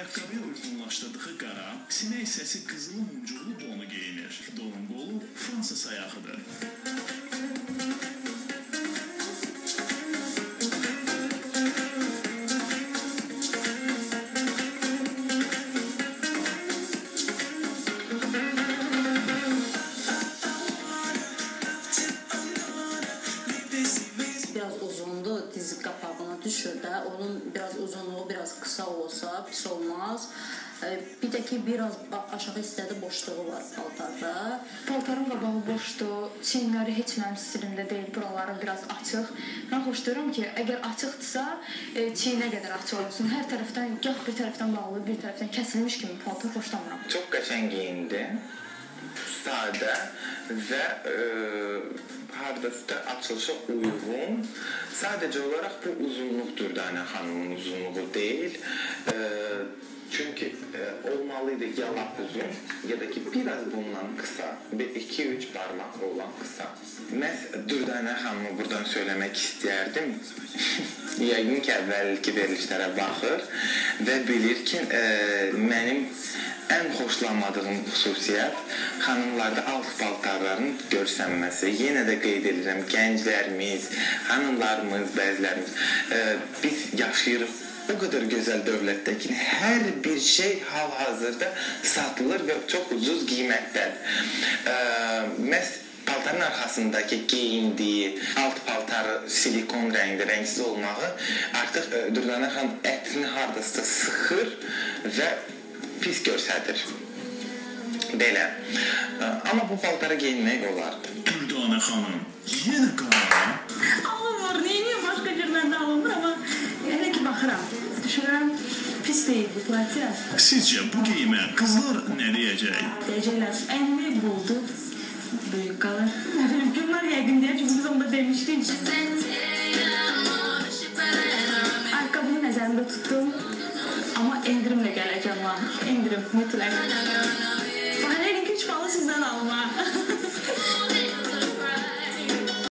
Ayaqqabıya uyğunlaşdırdığı qara, sinə hissəsi qızılı muncuqlu düşür də. Onun biraz uzunluğu biraz qısa olsa pis olmaz. E, Bir də ki biraz aşağı hissədə boşluğu var paltarda. Paltarım qabağı boşdur, çiyinləri heç mənim stilimdə deyil, buraları biraz açıq. Mən xoşlayıram ki, əgər açıqdırsa, e, çiyinə qədər açıq olsun. Hər tərəfdən, gah bir tərəfdən bağlı, bir tərəfdən kəsilmiş kimi paltar xoşlamıram. Çox qəşəng geyindi. Sadə və e, hardasa da açılışa uyğun. Sadəcə olaraq bu uzunluqdur Dana xanımın uzunluğu deyil. E, çünki e, olmalıydı ya uzun ya da ki biraz bundan bir 2-3 barmaq olan qısa. Məhz Dürdana xanımı buradan söyləmək istəyərdim. Yəqin ki, əvvəlki verilişlərə baxır və bilir ki, e, mənim ən xoşlamadığım xüsusiyyət xanımlarda alt paltarların görsənməsi. Yenə də qeyd edirəm, gənclərimiz, xanımlarımız, bəzilərimiz e, biz yaşayırıq o qədər gözəl dövlətdə ki, hər bir şey hal-hazırda satılır və çox ucuz qiymətdədir. E, məhz paltarın arxasındakı geyindiyi alt paltarı silikon rəngli, rəngsiz olmağı artıq e, Dürdana xanım ətini hardasa sıxır və pis göstərir. Belə. E, Amma bu paltara geyinmək olardı. Dürdane xanım, yenə qara. Alınmır, neyini başqa cürlərdə alınır amma elə ki baxıram. Düşünürəm pis deyil bu platiya. Sizcə bu geyimə qızlar nə deyəcək? Deyəcəklər, əlini buldu. Böyük qalır. Günlər yəqin deyər ki, biz onda demişdik. Ayaqqabını nəzərimdə tutdum. Amma endirimlə One. Ingrid, muito legal.